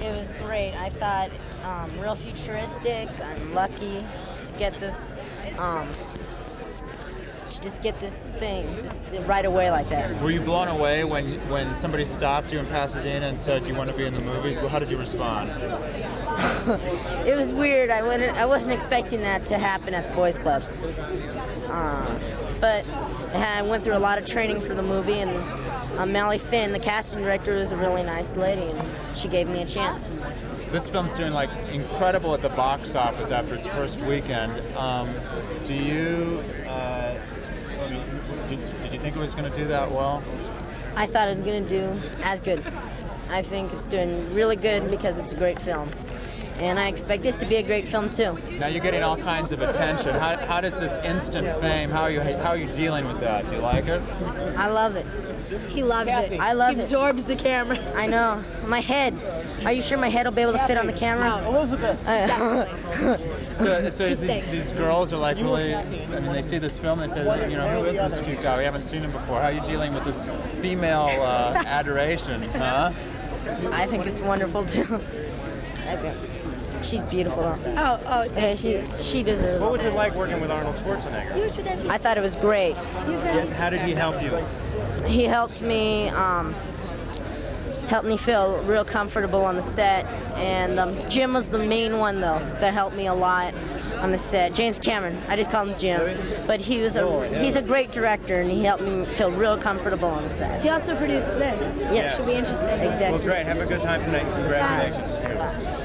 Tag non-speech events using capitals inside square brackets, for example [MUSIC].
It was great. I thought um, real futuristic. I'm lucky to get this, um, to just get this thing just right away like that. Were you blown away when when somebody stopped you in Pasadena and said you want to be in the movies? Well, how did you respond? [LAUGHS] It was weird. I went. I wasn't expecting that to happen at the boys' club. Uh, but I went through a lot of training for the movie, and um, Mali Finn, the casting director, was a really nice lady, and she gave me a chance. This film's doing like incredible at the box office after its first weekend. Um, do you? Uh, did, did you think it was going to do that well? I thought it was going to do as good. I think it's doing really good because it's a great film. And I expect this to be a great film too. Now you're getting all kinds of attention. How, how does this instant fame? How are you how are you dealing with that? Do you like it? I love it. He loves it. I love it. he it. absorbs the camera. I know. My head. Are you sure my head will be able to fit on the camera? Elizabeth. So, so these, these girls are like really. I mean, they see this film and they say, you know, who is this cute guy? We haven't seen him before. How are you dealing with this female uh, [LAUGHS] adoration? Huh? I think it's wonderful too. [LAUGHS] I think she's beautiful. Though. Oh, oh, Yeah, she she deserves What was it. it like working with Arnold Schwarzenegger? I thought it was great. How did he help you? He helped me um, helped me feel real comfortable on the set, and um, Jim was the main one though that helped me a lot on the set. James Cameron, I just call him Jim, but he was a he's a great director, and he helped me feel real comfortable on the set. He also produced this. Yes. Should be interesting. Exactly. Well, great. Have a good time tonight. Congratulations. Bye.